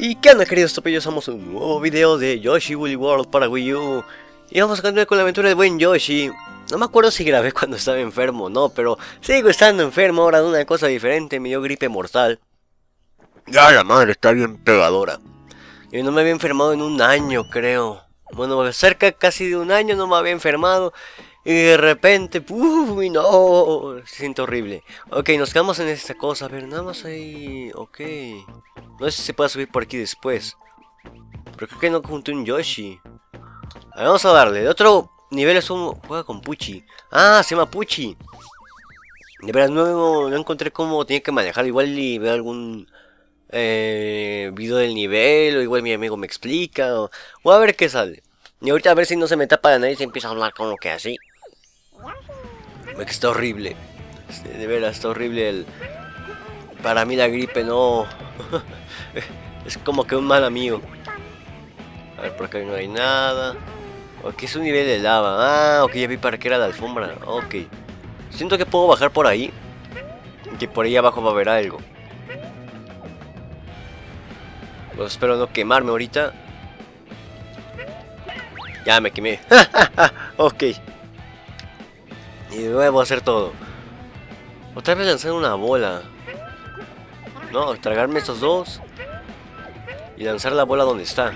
Y qué onda queridos topillos, somos un nuevo video de Yoshi Woolly World para Wii U. Y vamos a continuar con la aventura de buen Yoshi. No me acuerdo si grabé cuando estaba enfermo o no, pero sigo estando enfermo ahora de una cosa diferente, me dio gripe mortal. Ya la madre está bien pegadora. Y no me había enfermado en un año creo. Bueno, cerca casi de un año no me había enfermado y de repente, uy, no, se siente horrible. Ok, nos quedamos en esta cosa. A ver, nada más ahí. Ok. No sé si se puede subir por aquí después. Pero creo que no junté un Yoshi. A ver, vamos a darle. De otro nivel es un. Juega con Puchi. Ah, se llama Puchi. De verdad, no, no encontré cómo tiene que manejar. Igual y veo algún eh, video del nivel. O igual mi amigo me explica. O, o a ver qué sale. Y ahorita a ver si no se me tapa la nariz y empieza a hablar como que así. Está horrible. De veras, está horrible el... Para mí la gripe no... es como que un mal amigo. A ver, por acá no hay nada. Aquí es un nivel de lava. Ah, ok, ya vi para qué era la alfombra. Ok. Siento que puedo bajar por ahí. Que por ahí abajo va a haber algo. Pues espero no quemarme ahorita. Ya me quemé. ok. Y nuevo hacer todo. Otra vez lanzar una bola. No, tragarme estos dos. Y lanzar la bola donde está.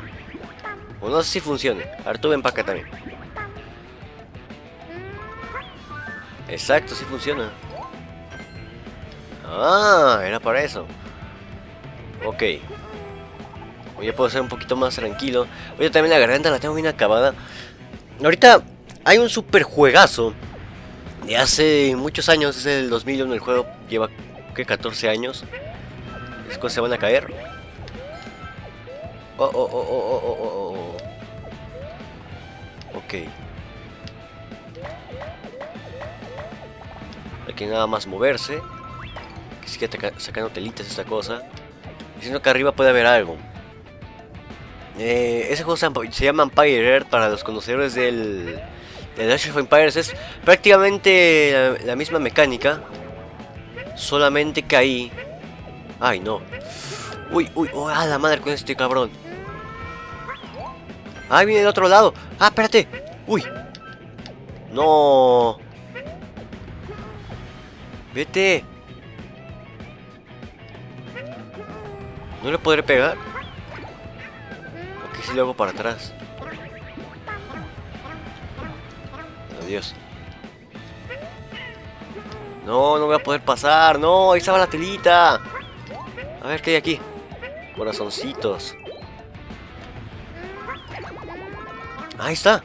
O no sé si funcione. Artu ven para acá también. Exacto, sí funciona. Ah, era para eso. Ok. Hoy puedo ser un poquito más tranquilo. Oye, también la garganta la tengo bien acabada. Ahorita hay un super juegazo de hace muchos años, es el 2001 el juego, lleva que 14 años. Las cosas se van a caer. Oh, oh, oh, oh, oh, oh, oh. Ok. Hay que nada más moverse. Que sigue sacando telitas esta cosa. Diciendo que arriba puede haber algo. Eh, ese juego se llama Empire Earth para los conocedores del de Dash of Empires es prácticamente la, misma mecánica. Solamente que ahí... Ay, no. Uy, uy, oh, a la madre con este cabrón. Ahí viene del otro lado. Ah, espérate. Uy. No. Vete. ¿No le podré pegar? Ok, si lo hago para atrás. Dios. No, no voy a poder pasar. No, ahí estaba la telita. A ver, ¿qué hay aquí? Corazoncitos. Ahí está.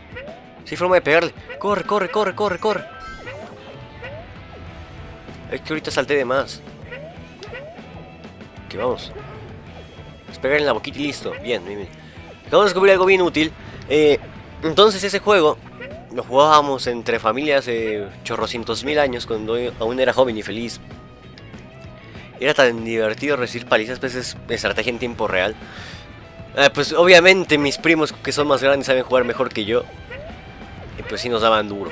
Sí, forma de pegarle. Corre, corre, corre, corre, corre. Es que ahorita salté de más. Que vamos. Es pegar en la boquita y listo. Bien, bien, bien. Acabamos de descubrir algo bien útil. Eh, entonces ese juego lo jugábamos entre familias de chorrocientos mil años cuando aún era joven y feliz. Era tan divertido recibir palizas veces de estrategia en tiempo real. Eh, pues obviamente mis primos que son más grandes saben jugar mejor que yo. Y pues sí nos daban duro.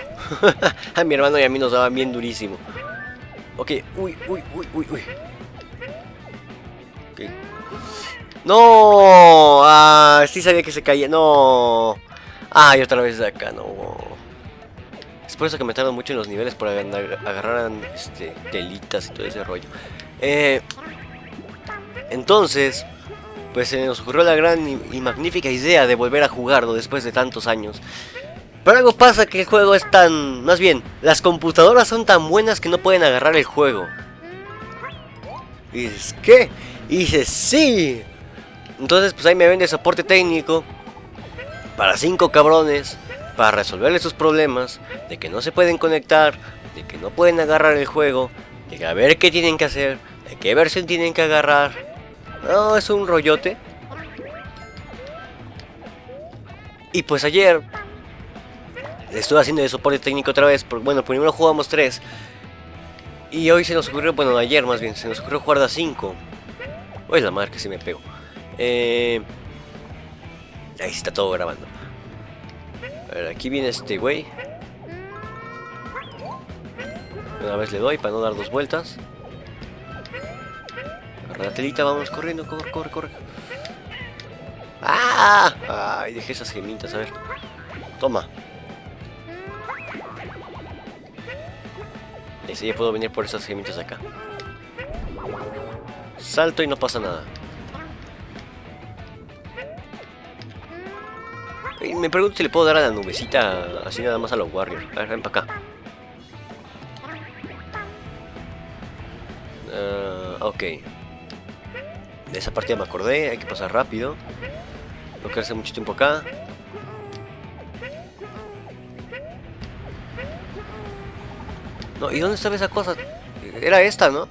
a mi hermano y a mí nos daban bien durísimo. Ok, uy, uy, uy, uy, uy. No, ah, sí sabía que se caía, no. Ay, otra vez de acá, no. Es por que me tardo mucho en los niveles para agarrar este, telitas y todo ese rollo. Eh, entonces, pues se nos ocurrió la gran y, magnífica idea de volver a jugarlo después de tantos años. Pero algo pasa que el juego es tan... Más bien, las computadoras son tan buenas que no pueden agarrar el juego. Dices, ¿qué? Y dices, sí. Entonces, pues ahí me vende soporte técnico para cinco cabrones para resolverle sus problemas, de que no se pueden conectar, de que no pueden agarrar el juego, de que a ver qué tienen que hacer, de qué versión tienen que agarrar. No, es un rollote. Y pues ayer estuve haciendo de soporte técnico otra vez, porque bueno, primero jugamos 3. Y hoy se nos ocurrió, bueno, ayer más bien, se nos ocurrió jugar de 5. Hoy la madre que se me pegó. Eh, Ahí está todo grabando. Aquí viene este güey. Una vez le doy para no dar dos vueltas. Agarra vamos corriendo, corre, corre, corre. ¡Ah! Ay, dejé esas gemitas, a ver. Toma. Ese ya puedo venir por esas gemitas acá. Salto y no pasa nada. Me pregunto si le puedo dar a la nubecita así nada más a los Warriors. A ver, ven para acá. Uh, ok. De esa partida me acordé, hay que pasar rápido. No quedarse mucho tiempo acá. No, ¿y dónde estaba esa cosa? Era esta, ¿no?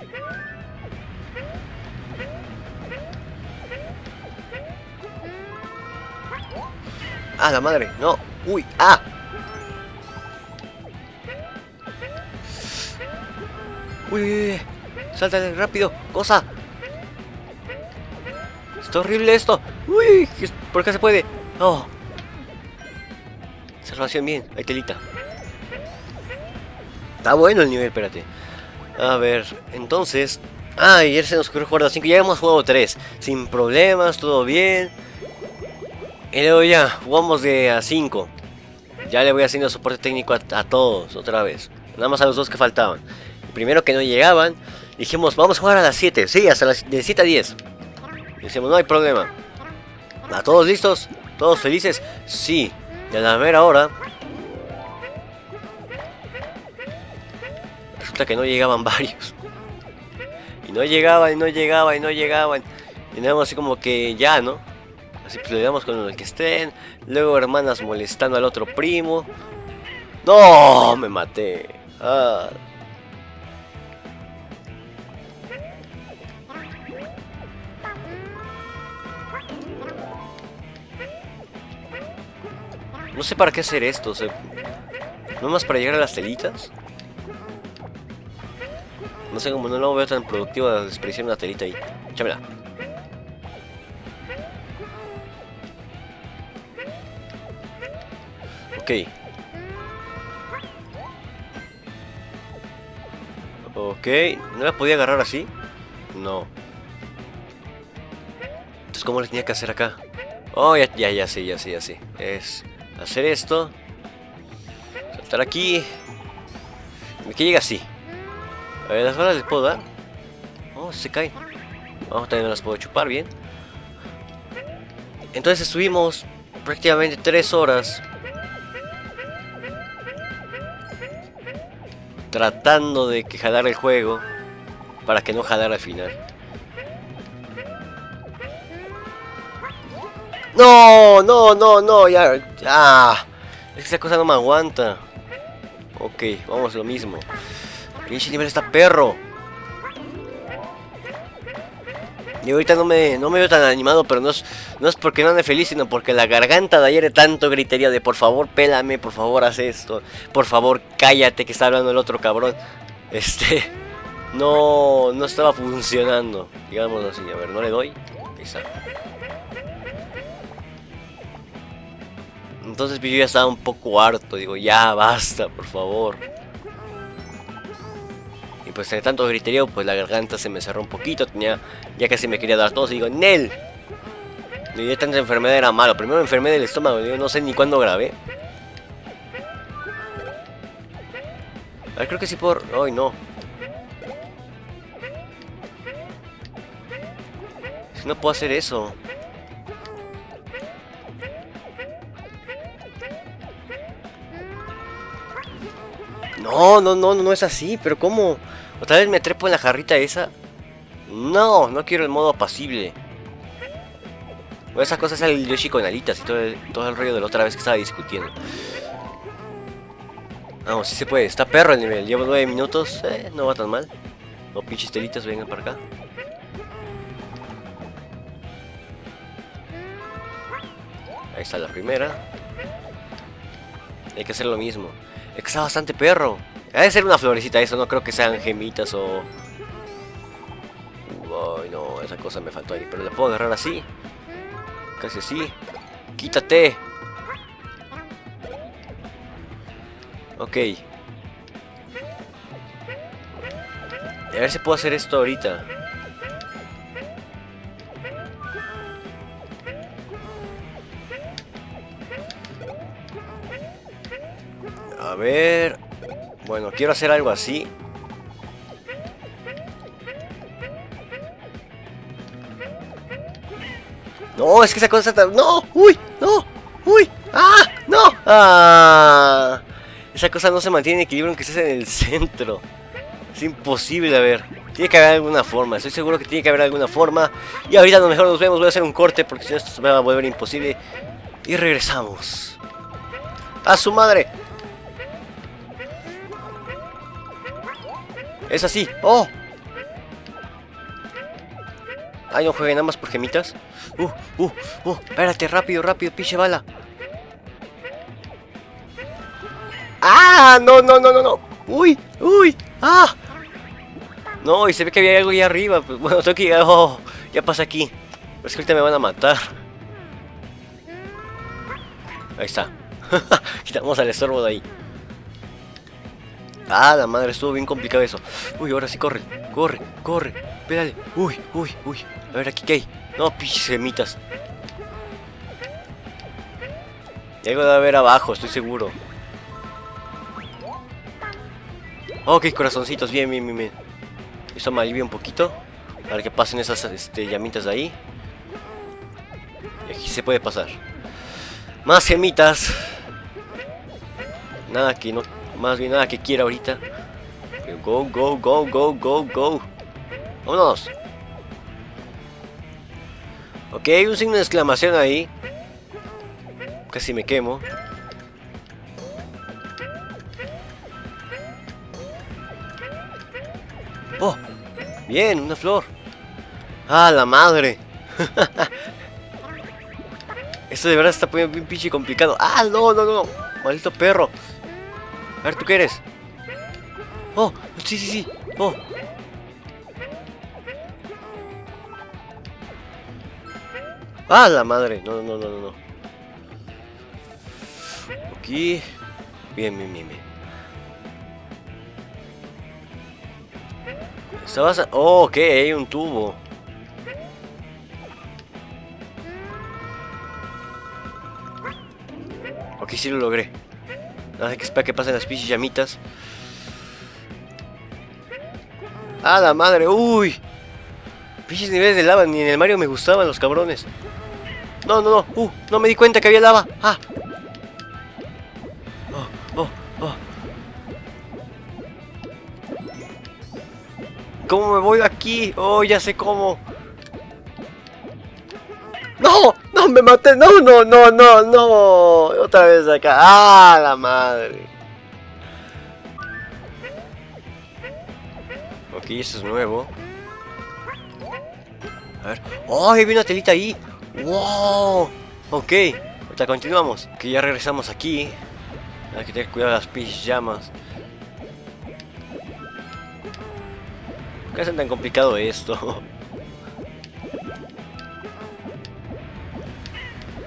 ¡Ah, la madre! ¡No! ¡Uy! ¡Ah! ¡Uy, uy, uy! ¡Sáltale rápido! ¡Cosa! ¡Está horrible esto! ¡Uy! ¿Por qué se puede? ¡Oh! Salvación bien, hay telita. Está bueno el nivel, espérate. A ver, entonces... Ah, ayer se nos ocurrió jugar a 5. Ya hemos jugado 3. Sin problemas, todo bien. Y luego ya, jugamos de a 5. Ya le voy haciendo soporte técnico a, todos otra vez. Nada más a los dos que faltaban. primero que no llegaban, dijimos, vamos a jugar a las 7. Sí, hasta las de 7 a 10. Dijimos, no hay problema. ¿A todos listos? ¿Todos felices? Sí. Y a la mera hora... Resulta que no llegaban varios. Y no llegaban, y no llegaban, y no llegaban. Y nada así como que ya, ¿no? Así pues le damos con el que estén. Luego hermanas molestando al otro primo. ¡No! Me maté. Ah. No sé para qué hacer esto. O ¿No más para llegar a las telitas? No sé cómo no lo veo tan productivo la expresión de una telita ahí. Chámela. Ok. Ok, ¿no la podía agarrar así? No. Entonces, ¿cómo le tenía que hacer acá? Oh, ya, ya, ya sé, ya sé, ya sé. Es hacer esto. Saltar aquí. Que llega así. A ver, las balas les puedo dar. Oh, se caen. Oh, también las puedo chupar bien. Entonces estuvimos prácticamente tres horas tratando de que jalar el juego para que no jalara al final. No, no, no, no, ya, ya. Esa cosa no me aguanta. Ok, vamos lo mismo. Pinche nivel está perro. Y ahorita no me, no me veo tan animado, pero no es, no es porque no ande feliz, sino porque la garganta de ayer tanto gritería de por favor pélame, por favor haz esto, por favor cállate que está hablando el otro cabrón. Este, no, no estaba funcionando, digamos así. A ver, no le doy. Entonces pues, yo ya estaba un poco harto, digo, ya basta, por favor pues de tanto griterío, pues la garganta se me cerró un poquito, tenía, ya casi me quería dar tos y digo, Nel. Y de tanta enfermedad era malo, primero me enfermé del estómago, yo no sé ni cuándo grabé. A ver, creo que sí por... Ay, no. No puedo hacer eso. No, no, no, no es así, pero ¿cómo? ¿Otra vez me trepo en la jarrita esa? No, no quiero el modo apacible. Bueno, esa cosa es el Yoshi con alitas y todo el, todo rollo de la otra vez que estaba discutiendo. Vamos, si se puede. Está perro el nivel. Llevo 9 minutos. Eh, no va tan mal. No pinches telitas, vengan para acá. Ahí está la primera. Hay que hacer lo mismo. Es que está bastante perro. Debe ser una florecita eso, no creo que sean gemitas o... Ay, no, esa cosa me faltó ahí. Pero la puedo agarrar así. Casi así. ¡Quítate! Ok. A ver si puedo hacer esto ahorita. A ver... Bueno, quiero hacer algo así. No, es que esa cosa está... ¡No! ¡Uy! ¡No! ¡Uy! ¡Ah! ¡No! ¡Ah! Esa cosa no se mantiene en equilibrio aunque estés en el centro. Es imposible, a ver. Tiene que haber alguna forma. Estoy seguro que tiene que haber alguna forma. Y ahorita a lo mejor nos vemos. Voy a hacer un corte porque si no esto se va a volver imposible. Y regresamos. ¡A su madre! Es así. ¡Oh! Ay, no jueguen más por gemitas. Uh, uh, uh. Espérate, rápido, rápido, pinche bala. ¡Ah! No, no, no, no, no. Uy, uy. ¡Ah! No, y se ve que había algo ahí arriba. Pues, bueno, tengo que llegar. Oh, ya pasa aquí. Es que ahorita me van a matar. Ahí está. Quitamos al estorbo de ahí. Ah, la madre, estuvo bien complicado eso. Uy, ahora sí corre, corre, corre. Espérale. Uy, uy, uy. A ver, aquí qué hay. No, pinches semitas. Y algo debe haber abajo, estoy seguro. Ok, corazoncitos, bien, bien, bien, bien. Eso me alivia un poquito. A ver que pasen esas este, llamitas de ahí. Y aquí se puede pasar. Más gemitas. Nada que no más bien nada que quiera ahorita. Go, go, go, go, go, go. Vámonos. Ok, hay un signo de exclamación ahí. Casi me quemo. Oh, bien, una flor. Ah, la madre. Esto de verdad está poniendo bien pinche complicado. Ah, no, no, no. Maldito perro. A ver, ¿tú qué eres? Oh, sí, sí, sí. Oh. ¡Ah, la madre! No, no, no, no, no. Aquí. Bien, bien, bien, bien. Estabas... Oh, ok, hay un tubo. Ok, sí lo logré. Hay que esperar que pasen las pinches llamitas. ¡Ah, la madre! ¡Uy! Pinches niveles de lava, ni en el Mario me gustaban los cabrones. No, no, no. ¡Uh! No me di cuenta que había lava. ¡Ah! Oh, oh, oh. ¿Cómo me voy aquí? Oh, ya sé cómo. ¡No! ¡No, me maté! ¡No, no, no, no, no! Otra vez acá. ¡Ah, la madre! Ok, eso es nuevo. A ver. ¡Oh, hay una telita ahí! ¡Wow! Ok, ahorita continuamos. Que ya regresamos aquí. Hay que tener cuidado de las pinches llamas. ¿Qué hacen tan complicado esto?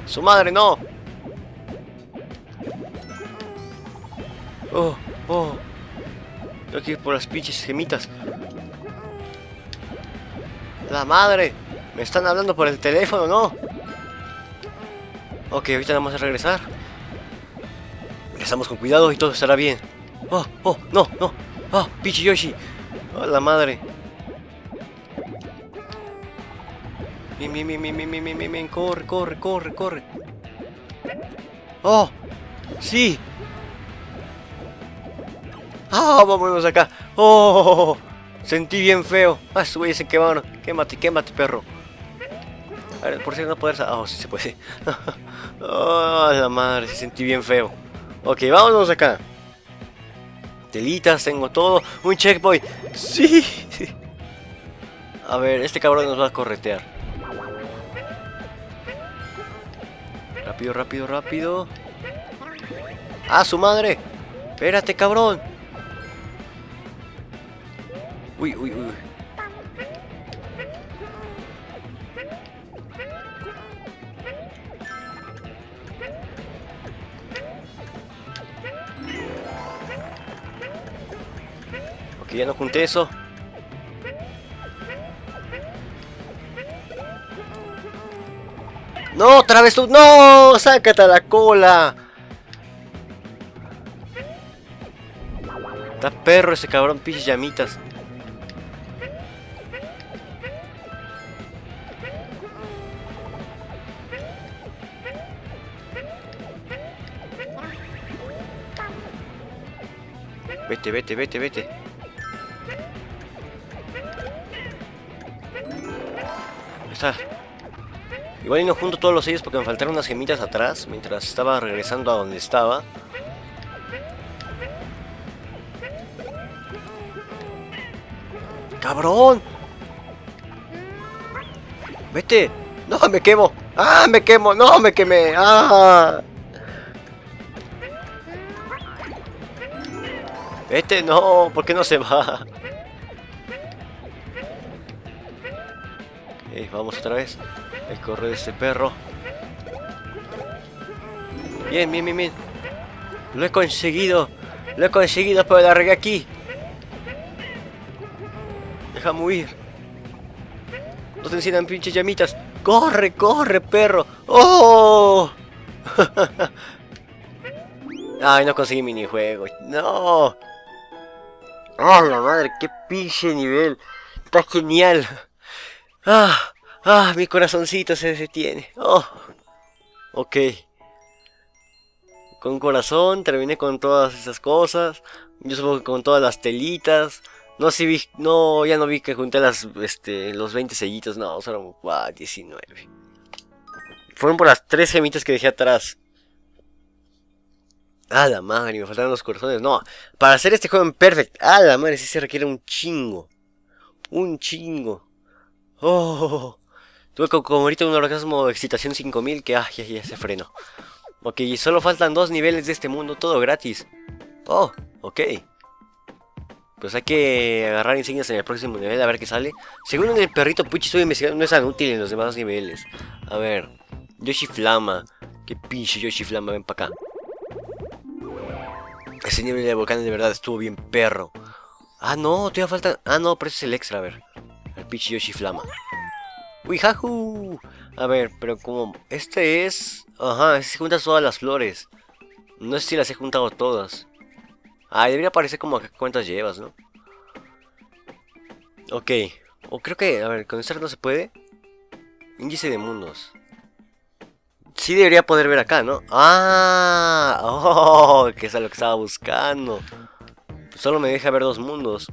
¡Su madre, no! ¡Oh! ¡Oh! Tengo que ir por las pinches gemitas. ¡La madre! Me están hablando por el teléfono, ¿no? Ok, ahorita vamos a regresar. Regresamos con cuidado y todo estará bien. ¡Oh! ¡Oh! ¡No! ¡No! ¡Oh! ¡Pichi Yoshi! ¡Oh, la madre! Bien, corre, corre, corre, corre. ¡Oh! ¡Sí! ¡Ah! vámonos acá. ¡Oh! Sentí bien feo. Ah, su se quemaron. Quémate, quémate, perro. A ver, por si no poder. Ah, oh, sí se puede. oh, la madre, se sentí bien feo. Ok, vámonos acá. Telitas, tengo todo. Un checkpoint. Sí. A ver, este cabrón nos va a corretear. Rápido, rápido, rápido. ¡Ah, su madre! ¡Espérate, cabrón! Uy, uy, uy. Ok, ya no junté eso. ¡No! ¡Otra vez tú! ¡No! ¡Sácate la cola! Está perro ese cabrón, pinches llamitas. Vete, vete, vete, vete. Ahí está. Igual y no junto todos los sellos porque me faltaron unas gemitas atrás mientras estaba regresando a donde estaba. ¡Cabrón! ¡Vete! ¡No, me quemo! ¡Ah, me quemo! ¡No, me quemé! ¡Ah! Vete, no, ¿por qué no se va? Ok, vamos otra vez. Hay que correr ese perro. Bien, bien, bien, bien. Lo he conseguido. Lo he conseguido, pero la regué aquí. Déjame huir. No te enciendan pinches llamitas. ¡Corre, corre, perro! ¡Oh! Ay, no conseguí minijuego. ¡No! ¡Oh, la madre! ¡Qué pinche nivel! ¡Está genial! ¡Ah! ¡Ah! Mi corazoncito se detiene. ¡Oh! Ok. Con corazón terminé con todas esas cosas. Yo supongo que con todas las telitas. No, si vi, no, ya no vi que junté las, este, los 20 sellitos. No, solo wow, 19. Fueron por las 3 gemitas que dejé atrás. A la madre, me faltaron los corazones. No, para hacer este juego en perfect. A la madre, sí se requiere un chingo. Un chingo. Oh. Tuve como ahorita un orgasmo de excitación 5000 que, ah, ya, ya se frenó. Ok, solo faltan dos niveles de este mundo, todo gratis. Oh, ok. Pues hay que agarrar insignias en el próximo nivel a ver qué sale. Según el perrito Puchi estoy investigando, no es tan útil en los demás niveles. A ver, Yoshi Flama. Qué pinche Yoshi Flama, ven para acá. Ese nivel de volcán de verdad estuvo bien perro. Ah, no, todavía falta... Ah, no, pero ese es el extra, a ver. El pinche Yoshi Flama. Uy, jaju. A ver, pero como... Este es... Ajá, se juntan todas las flores. No sé si las he juntado todas. Ah, debería aparecer como cuántas llevas, ¿no? Ok. O creo que... A ver, con esta no se puede. Índice de mundos. Sí debería poder ver acá, ¿no? ¡Ah! ¡Oh! Que es lo que estaba buscando. Solo me deja ver dos mundos.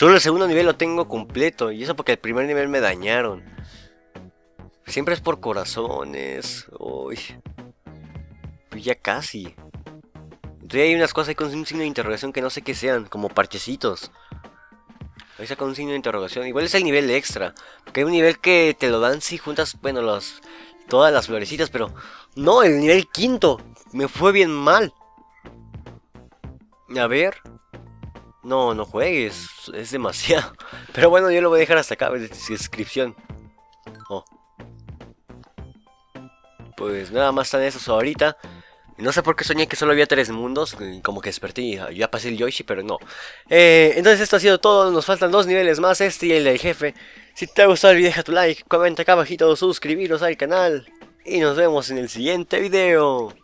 Solo el segundo nivel lo tengo completo. Y eso porque el primer nivel me dañaron. Siempre es por corazones. Uy. Pues ya casi. Entonces hay unas cosas ahí con un signo de interrogación que no sé qué sean. Como parchecitos. Ahí con un signo de interrogación. Igual es el nivel extra. Porque hay un nivel que te lo dan si juntas, bueno, los, todas las florecitas. Pero no, el nivel quinto. Me fue bien mal. A ver. No, no juegues. Es demasiado. Pero bueno, yo lo voy a dejar hasta acá. Descripción. Oh. Pues nada más están esos ahorita. No sé por qué soñé que solo había tres mundos. Como que desperté y ya pasé el Yoshi, pero no. Eh, entonces esto ha sido todo. Nos faltan dos niveles más, este y el del jefe. Si te ha gustado el video, deja tu like, comenta acá abajito, suscribiros al canal. Y nos vemos en el siguiente video.